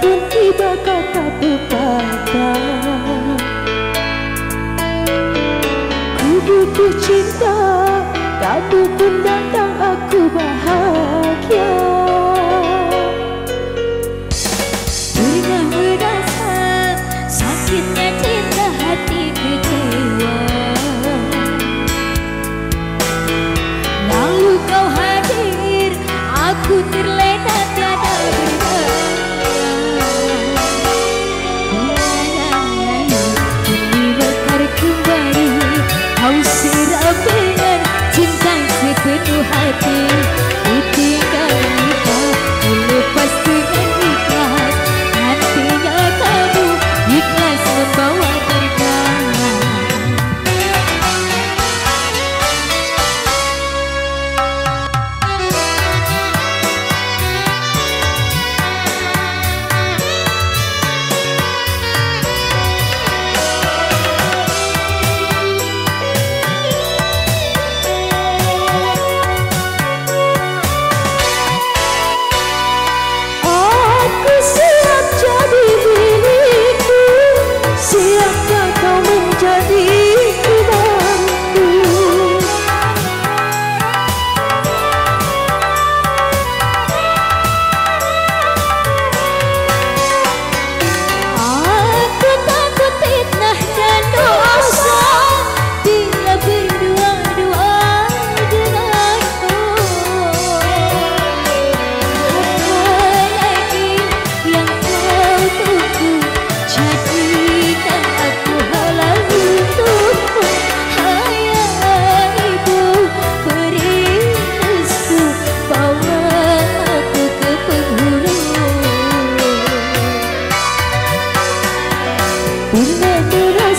pun tiba kata pepatah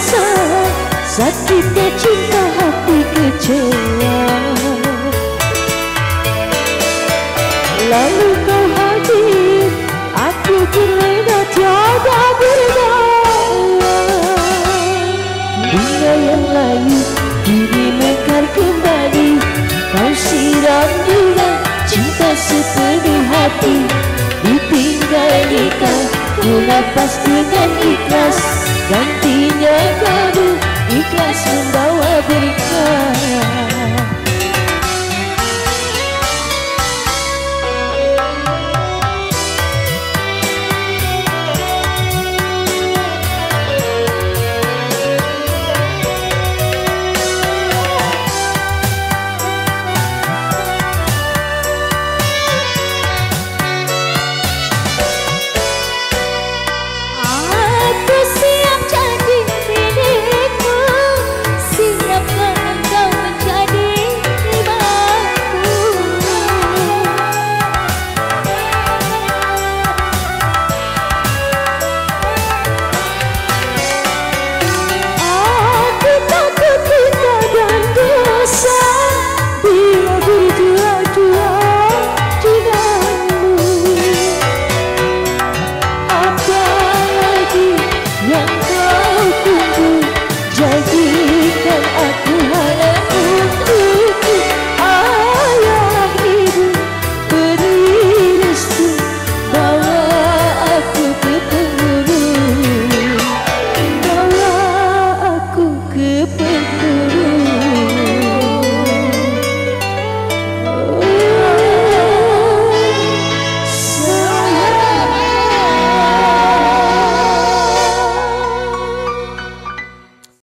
rasa sakitnya cinta hati kecewa Lalu kau hadir, aku terlena tiada berdaya Bunga yang layu kini mekar kembali Kau siram gila cinta sepenuh hati Ditinggal nikah, ku lepas dengan ikhlas Gantinya kamu ikhlas membawa